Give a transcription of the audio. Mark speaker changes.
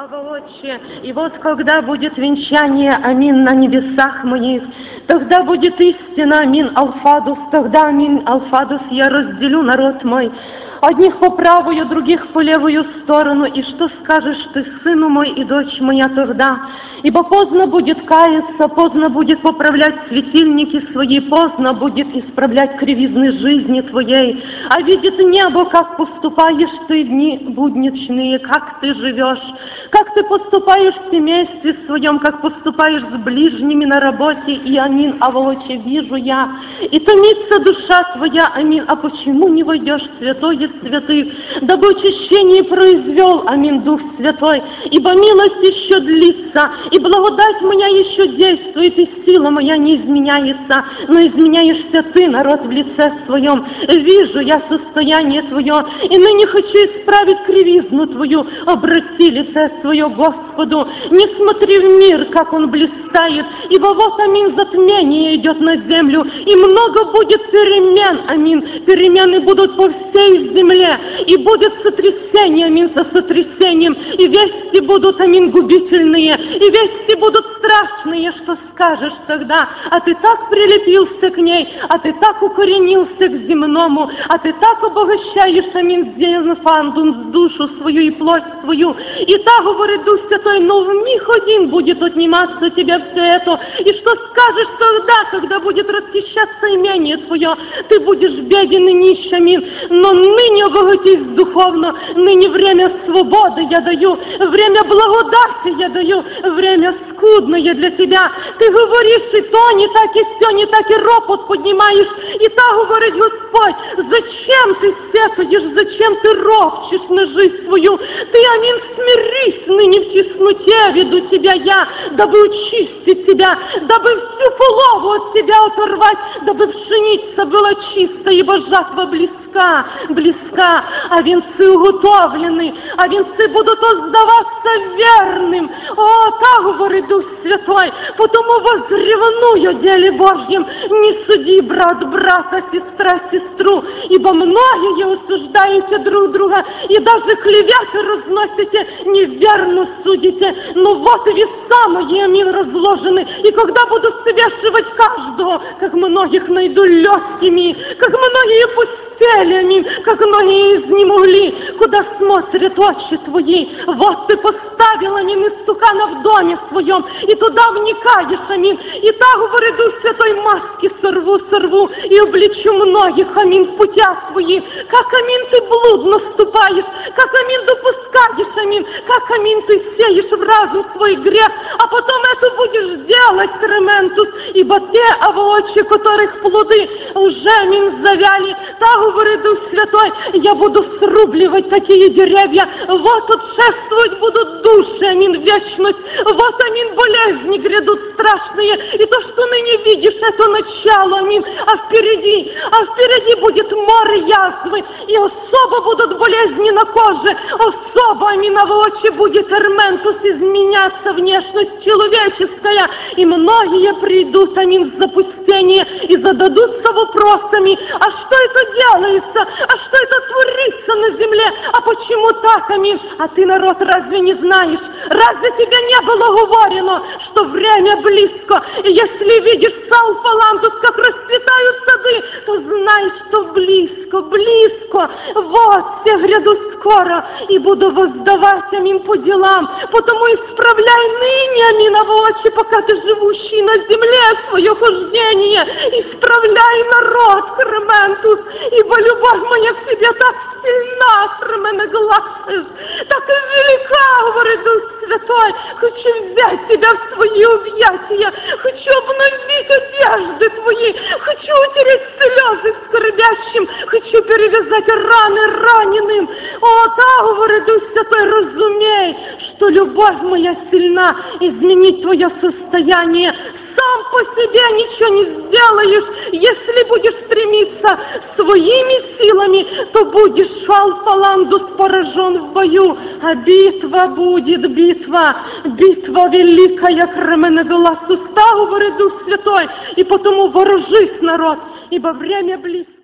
Speaker 1: Ава, Отче, и вот когда будет венчание, амин, на небесах моих, тогда будет истина, амин, алфадус, тогда, амин, алфадус, я разделю народ мой, одних по правую, других по левую сторону, и что скажешь ты, сыну мой и дочь моя тогда? Ибо поздно будет каяться, поздно будет поправлять светильники свои, поздно будет исправлять кривизны жизни твоей, а видит небо, как поступаешь ты дни будничные, как ты живешь, как ты поступаешь в семействе своем, как поступаешь с ближними на работе, и амин, а волоче вижу я, и томится душа твоя, амин, а почему не войдешь в святое святых, дабы очищение произвел, амин, Дух Святой, ибо милость еще длится, и благодать моя еще действует, и сила моя не изменяется, но изменяешься ты, народ, в лице своем. Вижу я состояние твое, и ныне хочу исправить кривизну твою, обрати лице свое Господу, не смотри в мир, как он блистает, ибо вот, амин, затмение идет на землю, и много будет перемен, амин, перемены будут по всей земле, и будет сотрясение, амин, за сотрясением, и вести будут, амин, губительные, и вести будут страшные, что скажешь тогда, а ты так прилепился к ней, а ты так укоренился к земному, а ты так обогащаешь, амин, фандум, душу свою и плоть свою, и так, говорит Дух Святой, но в них один будет отниматься у тебя все это, и что скажешь тогда, когда будет расхищаться имение твое, ты будешь беден и нищ, амин, но ныне обогатись духовно, ныне время свободы я даю, время благодати я даю, время скудное для тебя. Ты говоришь и то, не так и все, не так и ропот поднимаешь. И так говорит Господь, зачем ты сетуешь, зачем ты ропчешь на жизнь свою? Ты, амин, смирись ныне в тесноте, веду тебя я, дабы очистить тебя, дабы всю полову от тебя оторвать, дабы пшеница была чистая, ибо жатва близка, близка, а венцы уготовлены, а венцы будут оздаваться верным. О, так говорит Дух Святой, потому возревную деле Божьем, не суди, брат, брата, сестра, сестру, ибо многие осуждаете друг друга, и даже клеветы разносите, неверно судите, но вот веса мои мир разложены, и когда буду свешивать каждого, как многих найду легкими, как многие пустелями, как многие изнемогли, куда смотрят очи твои, вот ты поставила не стукана в доме своем, и туда вникаешь, амин. И так, говорит Дух Святой, маски сорву, сорву, и обличу многих, амин, в путях своих. Как, амин, ты блудно ступаешь, как, амин, допускаешь, амин, как, амин, ты сеешь в разум свой грех, а потом это будешь делать, Крементус, ибо те овощи, которых плоды уже, амин, завяли, так, говорит Дух Святой, я буду срубливать такие деревья, вот отшествовать будут души, амин, вечность, вот, амин, болезни грядут страшные, и то, что ныне видишь, это начало, амин, а впереди, а впереди будет море язвы, и особо будут болезни на коже, особо, амин, а в очи будет эрментус изменяться внешность человеческая, и многие придут, амин, в запустение и зададутся вопросами, а что это делается, а что это творится на земле, а почему так, амин, а ты, народ, разве не знаешь, разве тебе не было говорено, что время близко, и если видишь Салфаландус, как расцветают сады, то знай, что близко, близко, вот все грядут скоро, и буду воздавать амин по делам, потому исправляй амин, очи, пока ты живущий на земле свое хождение, исправляй народ, Крементус, ибо любовь моя к тебе так сильна, Кременегласис, так и велика, говорит Дух Святой, хочу взять тебя в свои объятия, хочу обновить одежды твои, хочу утереть слезы скорбящим, хочу перевязать раны раненым. О, говорит Дух Святой, разумей, что любовь моя сильна, изменить твое состояние, сам по себе ничего не сделаешь. Если будешь стремиться своими силами, то будешь Фалфаландус поражен в бою. А битва будет, битва, битва великая, Кременегла суста, говорит Дух Святой. И потому вооружись, народ, ибо время близко.